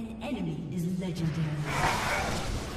An enemy is legendary.